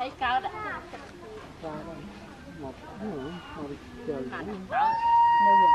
ហើយកើតបាទមកមកចូលនៅវិញ